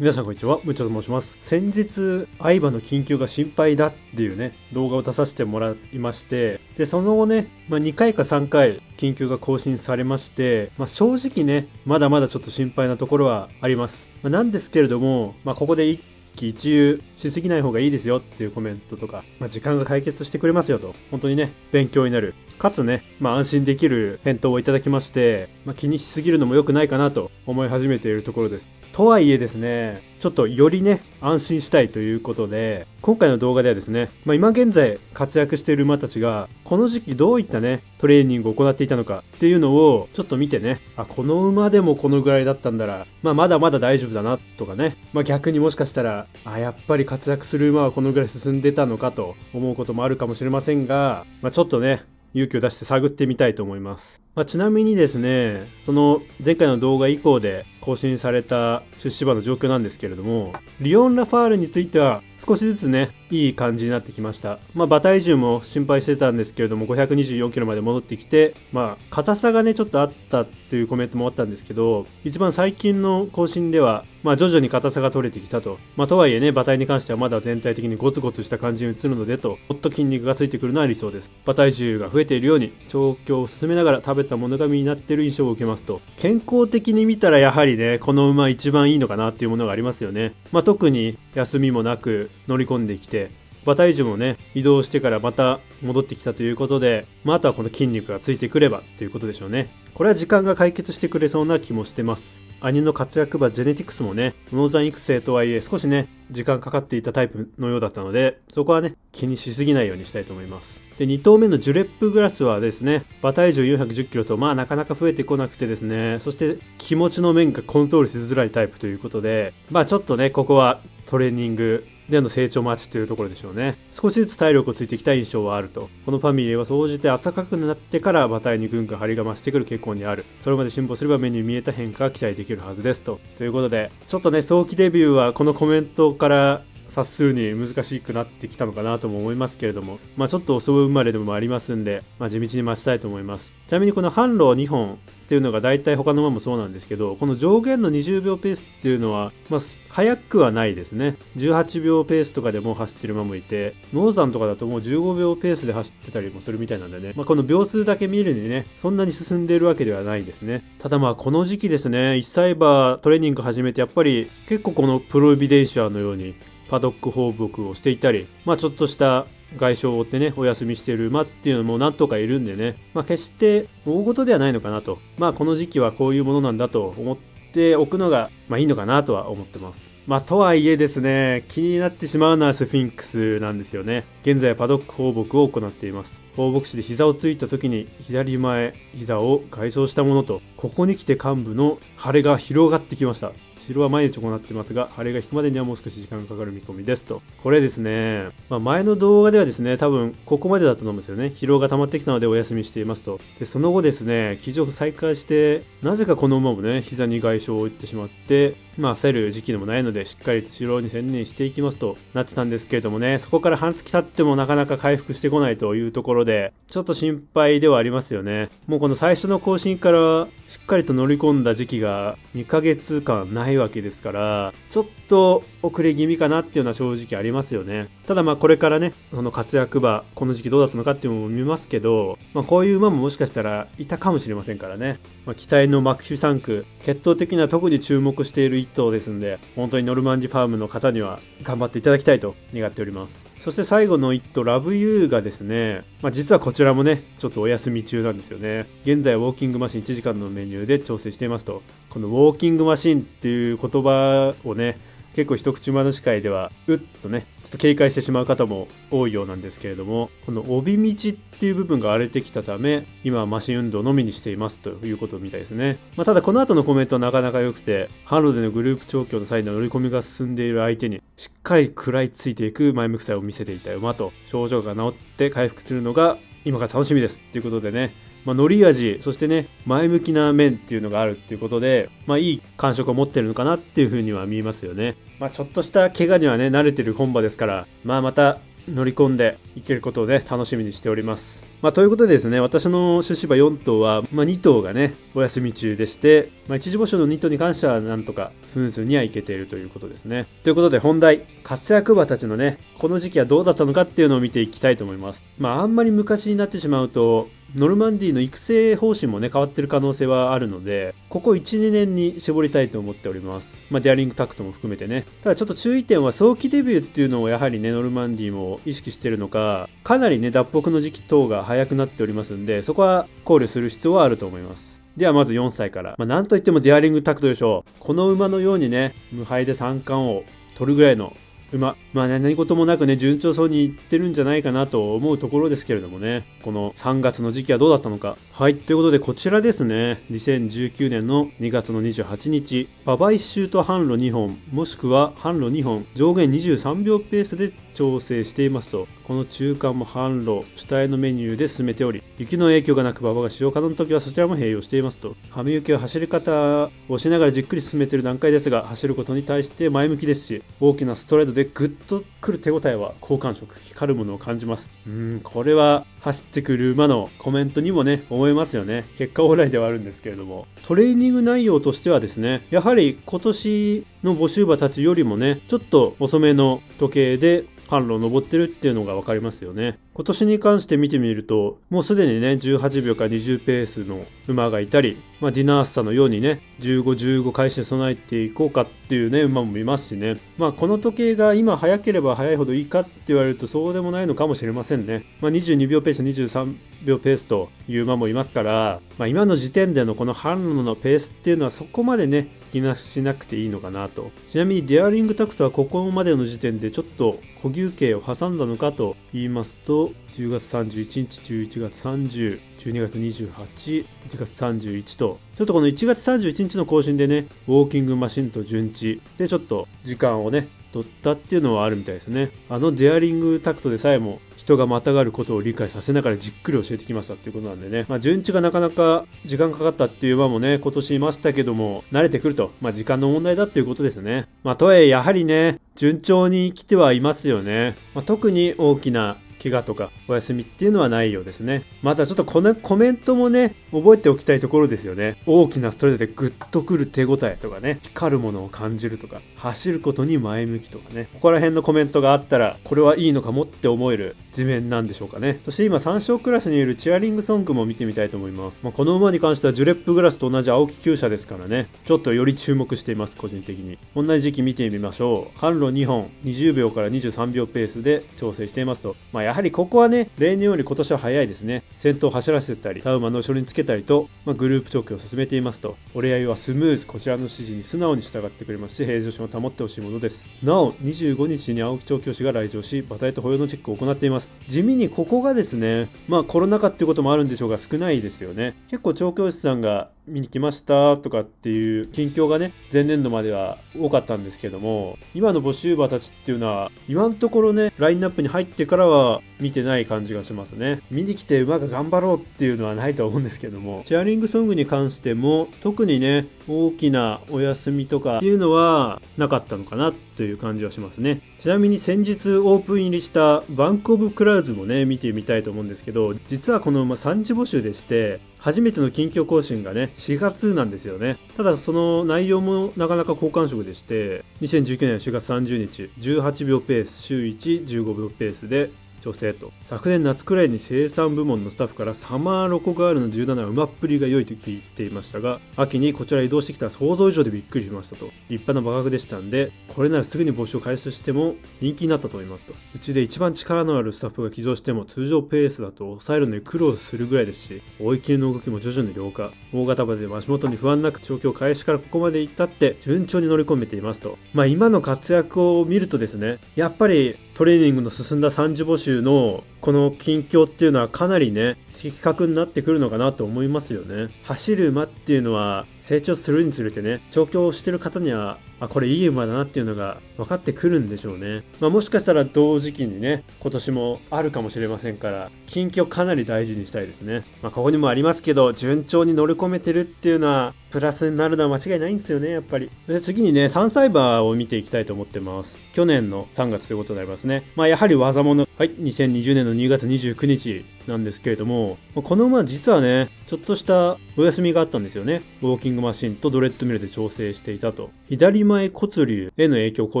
皆さんこんにちは、むちょと申します。先日、相葉の緊急が心配だっていうね、動画を出させてもらいまして、で、その後ね、まあ、2回か3回、緊急が更新されまして、まあ、正直ね、まだまだちょっと心配なところはあります。まあ、なんですけれども、まあ、ここで一一憂しすぎない方がいいですよっていうコメントとか、まあ、時間が解決してくれますよと、本当にね、勉強になる。かつね、まあ安心できる返答をいただきまして、まあ、気にしすぎるのも良くないかなと思い始めているところです。とはいえですね、ちょっとよりね、安心したいということで、今回の動画ではですね、まあ、今現在活躍している馬たちが、この時期どういったね、トレーニングを行っていたのかっていうのをちょっと見てね、あ、この馬でもこのぐらいだったんなら、まあまだまだ大丈夫だなとかね、まあ逆にもしかしたら、あ、やっぱり活躍する馬はこのぐらい進んでたのかと思うこともあるかもしれませんが、まあちょっとね、勇気を出して探ってみたいと思います。まあ、ちなみにですね、その前回の動画以降で更新された出資馬の状況なんですけれども、リオン・ラファールについては少しずつね、いい感じになってきました。まあ、馬体重も心配してたんですけれども、524キロまで戻ってきて、まあ、硬さがね、ちょっとあったっていうコメントもあったんですけど、一番最近の更新では、まあ、徐々に硬さが取れてきたと。まあ、とはいえね、馬体に関してはまだ全体的にゴツゴツした感じに映るのでと、もっと筋肉がついてくるのは理想です。馬体重が増えているように、調教を進めながら食べたものが身になってる印象を受けますと、健康的に見たらやはりね、この馬一番いいのかなっていうものがありますよね。まあ、特に休みもなく乗り込んできて、馬体重もね、移動してからまた戻ってきたということで、まあ、あとはこの筋肉がついてくればということでしょうね。これは時間が解決してくれそうな気もしてます。兄の活躍場ジェネティクスもね、ノーザン育成とはいえ少しね、時間かかっていたタイプのようだったので、そこはね、気にしすぎないようにしたいと思います。で、2頭目のジュレップグラスはですね、馬体重410キロと、まあなかなか増えてこなくてですね、そして気持ちの面がコントロールしづらいタイプということで、まあちょっとね、ここはトレーニングでの成長待ちというところでしょうね。少しずつ体力をついてきた印象はあると。このファミリーは総じて暖かくなってから馬体にぐんぐん張りが増してくる傾向にある。それまで辛抱すれば目に見えた変化が期待できるはずですと。ということで、ちょっとね、早期デビューはこのコメントから察するに難しくなってきたのかなとも思いますけれども、まあ、ちょっと遅生まれでもありますんで、まあ、地道に待ちたいと思います。ちなみにこの販路2本っていうのが大体他の馬もそうなんですけど、この上限の20秒ペースっていうのは、まあ、速くはないですね。18秒ペースとかでも走ってる馬もいて、ノーザンとかだともう15秒ペースで走ってたりもするみたいなんでね、まあ、この秒数だけ見るにね、そんなに進んでいるわけではないですね。ただまあこの時期ですね、1歳馬トレーニング始めてやっぱり結構このプロエビデンシアのようにパドック放牧をしていたり、まあ、ちょっとした外傷を負ってね、お休みしてる馬っていうのも何とかいるんでね、まあ、決して大事ではないのかなと。まあ、この時期はこういうものなんだと思っておくのが、まあ、いいのかなとは思ってます。まあ、とはいえですね、気になってしまうのはスフィンクスなんですよね。現在パドック放牧を行っています。放牧師で膝をついた時に左前膝を外傷したものと、ここに来て幹部の腫れが広がってきました。治療は毎日行ってますが、腫れが引くまでにはもう少し時間がかかる見込みですと。これですね、まあ、前の動画ではですね、多分ここまでだったと思うんですよね。疲労が溜まってきたのでお休みしていますと。で、その後ですね、騎乗再開して、なぜかこの馬もね、膝に外傷を負ってしまって、まあ、焦る時期でもないので、しっかりと治療に専念していきますとなってたんですけれどもね、そこから半月経ってもなかなか回復してこないというところで、ちょっと心配ではありますよね。もうこの最初の更新からしっかりと乗り込んだ時期が2ヶ月間ないわけですから、ちょっと遅れ気味かなっていうのは正直ありますよね。ただまあこれからね、その活躍馬、この時期どうだったのかっていうのも見ますけど、まあこういう馬ももしかしたらいたかもしれませんからね。まあ、期待のマクシュ3区、決闘的には特に注目している1頭ですんで、本当にノルマンディファームの方には頑張っていただきたいと願っております。そして最後の1頭、ラブユーがですね、まあ、実はこちらもね、ちょっとお休み中なんですよね。現在、ウォーキングマシン1時間のメニューで調整していますと、このウォーキングマシンっていう言葉をね、結構一口話会ではうっとねちょっと警戒してしまう方も多いようなんですけれどもこの帯道っていう部分が荒れてきたため今はマシン運動のみにしていますということみたいですね、まあ、ただこの後のコメントはなかなか良くて販路でのグループ調教の際の乗り込みが進んでいる相手にしっかり食らいついていく前向きさを見せていた馬と症状が治って回復するのが今が楽しみですっていうことでねまあ、乗り味、そしてね、前向きな面っていうのがあるっていうことで、まあ、いい感触を持ってるのかなっていうふうには見えますよね。まあ、ちょっとした怪我にはね、慣れてる本場ですから、まあ、また乗り込んでいけることをね、楽しみにしております。まあ、ということでですね、私の出資馬4頭は、まあ、2頭がね、お休み中でして、まあ、一時募集の2頭に関してはなんとかスムーズにはいけているということですね。ということで本題、活躍馬たちのね、この時期はどうだったのかっていうのを見ていきたいと思います。まあ、あんまり昔になってしまうと、ノルマンディの育成方針もね、変わってる可能性はあるので、ここ1、2年に絞りたいと思っております。まあ、デアリングタクトも含めてね。ただちょっと注意点は、早期デビューっていうのをやはりね、ノルマンディも意識してるのか、かなりね、脱北の時期等が早くなっておりますんで、そこは考慮する必要はあると思います。ではまず4歳から。まあ、なんといってもデアリングタクトでしょう。この馬のようにね、無敗で三冠を取るぐらいのま、まあ、ね、何事もなくね、順調そうにいってるんじゃないかなと思うところですけれどもね、この3月の時期はどうだったのか。はい、ということでこちらですね、2019年の2月の28日、馬場1周と販路2本、もしくは販路2本、上限23秒ペースで調整していますと、この中間も販路、主体のメニューで進めており、雪の影響がなく馬場が使用可能な時はそちらも併用していますと、羽生雪は走り方をしながらじっくり進めている段階ですが、走ることに対して前向きですし、大きなストレートでグッとくる手応えは好感触、光るものを感じます。うん、これは走ってくる馬のコメントにもね、思えますよね。結果オーライではあるんですけれども。トレーニング内容としてはですね、やはり今年の募集馬たちよりもね、ちょっと遅めの時計で販路を登ってるっていうのが分かりますよね。今年に関して見てみると、もうすでにね、18秒から20ペースの馬がいたり、まあ、ディナースタのようにね、15、15開始に備えていこうかっていうね、馬もいますしね。まあ、この時計が今早ければ早いほどいいかって言われるとそうでもないのかもしれませんね。まあ、22秒ペース、23秒ペースという馬もいますから、まあ、今の時点でのこの販路のペースっていうのはそこまでね、気なしなくていいのかなと。ちなみにデアリングタクトはここまでの時点でちょっと小牛系を挟んだのかと言いますと、10月31日、11月30、12月28、1月31と、ちょっとこの1月31日の更新でね、ウォーキングマシンと順次でちょっと時間をね、取ったっていうのはあるみたいですね。あのデアリングタクトでさえも人がまたがることを理解させながらじっくり教えてきましたっていうことなんでね、まあ、順地がなかなか時間かかったっていう馬もね、今年いましたけども、慣れてくると、まあ、時間の問題だっていうことですね。まあ、とはいえ、やはりね、順調に来てはいますよね。まあ、特に大きな怪我とかお休みっていうのはないようですね。またちょっとこのコメントもね、覚えておきたいところですよね。大きなストレートでグッとくる手応えとかね、光るものを感じるとか、走ることに前向きとかね、ここら辺のコメントがあったら、これはいいのかもって思える図面なんでしょうかね。そして今3勝クラスにいるチアリングソングも見てみたいと思います。まあ、この馬に関してはジュレップグラスと同じ青木厩舎ですからね、ちょっとより注目しています、個人的に。同じ時期見てみましょう。販路2本、20秒から23秒ペースで調整していますと。まあ、やはりここはね、例年より今年は早いですね。先頭を走らせたり、タウマの後ろにつけたりと、まあ、グループ調教を進めていますと、折り合いはスムーズ、こちらの指示に素直に従ってくれますし、平常心を保ってほしいものです。なお、25日に青木調教師が来場し、馬体と歩様のチェックを行っています。地味にここがですね、まあコロナ禍っていうこともあるんでしょうが少ないですよね。結構調教師さんが見に来ましたとかっていう近況がね、前年度までは多かったんですけども、今の募集馬たちっていうのは、今のところね、ラインナップに入ってからは見てない感じがしますね。見に来て馬が頑張ろうっていうのはないと思うんですけども、チェアリングソングに関しても、特にね、大きなお休みとかっていうのはなかったのかなという感じはしますね。ちなみに先日オープン入りしたバンクオブクラウズもね、見てみたいと思うんですけど、実はこの馬3次募集でして、初めての近況更新がね、4月なんですよね。ただ、その内容もなかなか好感触でして、2019年4月30日、18秒ペース、週1、15秒ペースで、女性と昨年夏くらいに生産部門のスタッフからサマーロコガールの17は馬っぷりが良いと聞いていましたが秋にこちら移動してきたら想像以上でびっくりしましたと。立派な馬格でしたんでこれならすぐに募集を開始しても人気になったと思いますと。うちで一番力のあるスタッフが騎乗しても通常ペースだと抑えるのに苦労するぐらいですし追い切りの動きも徐々に良化大型馬で足元に不安なく調教開始からここまで行ったって順調に乗り込めていますと。まあ今の活躍を見るとですねやっぱりトレーニングの進んだ3次募集のこの近況っていうのはかなりね的確になってくるのかなと思いますよね走る馬っていうのは成長するにつれてね調教してる方にはあこれいい馬だなっていうのが分かってくるんでしょうね、まあ、もしかしたら同時期にね今年もあるかもしれませんから近況かなり大事にしたいですね、まあ、ここにもありますけど順調に乗り込めてるっていうのはプラスになるのは間違いないんですよね、やっぱり。で次にね、3歳馬を見ていきたいと思ってます。去年の3月ということになりますね。まあ、やはり技物。はい、2020年の2月29日、なんですけれども、この馬実はね、ちょっとしたお休みがあったんですよね。ウォーキングマシンとドレッドミルで調整していたと。左前骨流への影響を考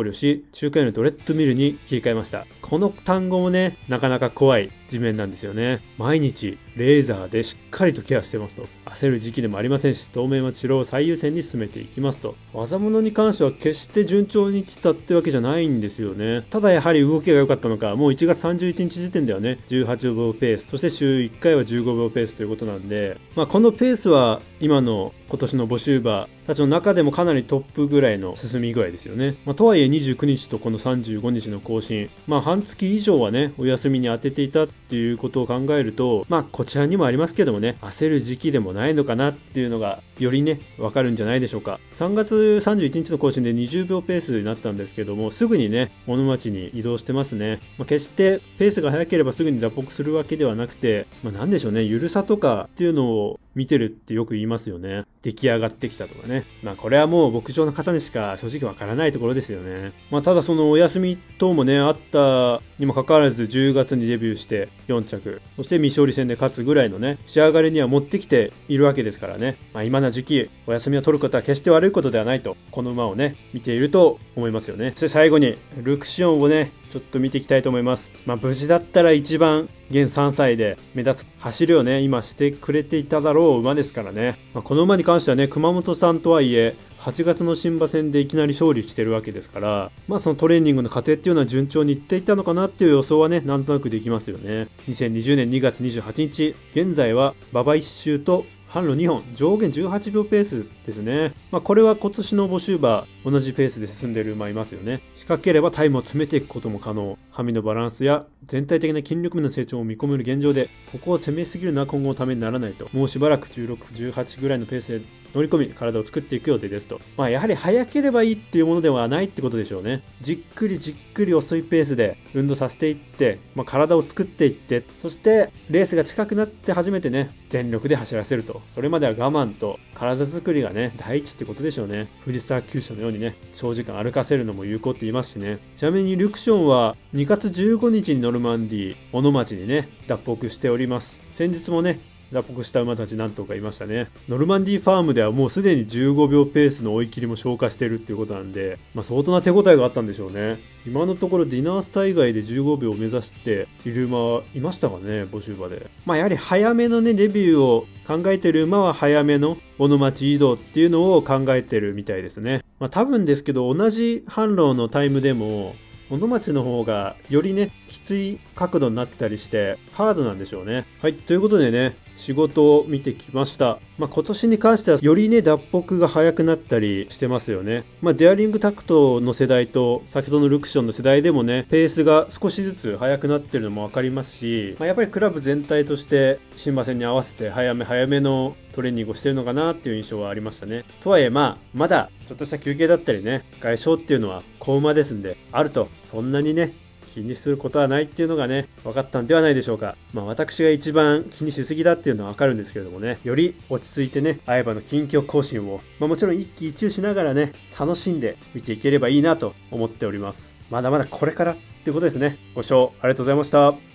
慮し、中間へのドレッドミルに切り替えました。この単語もね、なかなか怖い地面なんですよね。毎日、レーザーでしっかりとケアしてますと。焦る時期でもありませんし、当面は治療を最優先に進めていきますと。技物に関しては決して順調に来たってわけじゃないんですよね。ただやはり動きが良かったのか、もう1月31日時点ではね、18秒ペース、そして週1回は15秒ペースということなんで、まあ、このペースは今の今年の募集馬たちの中でもかなりトップぐらいの進み具合ですよね。まあ、とはいえ29日とこの35日の更新、まあ半月以上はね、お休みに当てていたっていうことを考えると、まあこちらにもありますけどもね、焦る時期でもないのかなっていうのがよりね、わかるんじゃないでしょうか。3月31日の更新で20秒ペースになったんですけども、すぐにね、小野町に移動してますね。まあ、決してペースが速ければすぐに脱北するわけではなくて、まあなんでしょうね、ゆるさとかっていうのを見てるってよく言いますよね。出来上がってきたとかね。まあこれはもう牧場の方にしか正直わからないところですよね。まあただそのお休み等もね、あったにもかかわらず10月にデビューして4着、そして未勝利戦で勝つぐらいのね、仕上がりには持ってきているわけですからね。まあ今の時期、お休みを取ることは決して悪いことではないと、この馬をね、見ていると思いますよね。そして最後に、ルクシオンをね、ちょっと見ていきたいと思います。まあ、無事だったら一番現3歳で目立つ走りをね、今してくれていただろう馬ですからね。まあ、この馬に関してはね、熊本さんとはいえ、8月の新馬戦でいきなり勝利してるわけですから、まあそのトレーニングの過程っていうのは順調にいっていたのかなっていう予想はね、なんとなくできますよね。2020年2月28日、現在は馬場一周と販路2本、上限18秒ペースですね。まあ、これは今年の募集馬、同じペースで進んでいる馬いますよね。仕掛ければタイムを詰めていくことも可能。ハミのバランスや全体的な筋力面の成長を見込める現状で、ここを攻めすぎるのは今後のためにならないと。もうしばらく16、18ぐらいのペースで乗り込み、体を作っていく予定ですと。まあ、やはり早ければいいっていうものではないってことでしょうね。じっくりじっくり遅いペースで運動させていって、まあ、体を作っていって、そしてレースが近くなって初めてね、全力で走らせると。それまでは我慢と体作りがね、第一ってことでしょうね。藤沢厩舎のようにね、長時間歩かせるのも有効って言いますしね。ちなみにルクションは2月15日にノルマンディー、小野町にね、脱北しております。先日もね、脱北した馬たち何頭かいましたね。ノルマンディファームではもうすでに15秒ペースの追い切りも消化してるっていうことなんで、まあ相当な手応えがあったんでしょうね。今のところディナースタ以外で15秒を目指している馬はいましたかね、募集馬で。まあやはり早めのね、デビューを考えてる馬は早めの小野町移動っていうのを考えてるみたいですね。まあ多分ですけど同じ販路のタイムでも小野町の方がよりね、きつい角度になってたりして、ハードなんでしょうね。はい、ということでね、仕事を見てきました。まあ、今年に関してはよりね、脱北が早くなったりしてますよね。まあ、デアリングタクトの世代と先ほどのルクションの世代でもね、ペースが少しずつ速くなってるのも分かりますし、まあ、やっぱりクラブ全体として新馬戦に合わせて早め早めのトレーニングをしてるのかなっていう印象はありましたね。とはいえまあ、まだちょっとした休憩だったりね、外傷っていうのは子馬ですんで、あると、そんなにね、気にすることはないっていうのがね、分かったんではないでしょうか。まあ私が一番気にしすぎだっていうのはわかるんですけれどもね、より落ち着いてね、相葉の近況更新を、まあもちろん一喜一憂しながらね、楽しんで見ていければいいなと思っております。まだまだこれからってことですね。ご視聴ありがとうございました。